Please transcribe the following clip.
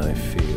I feel.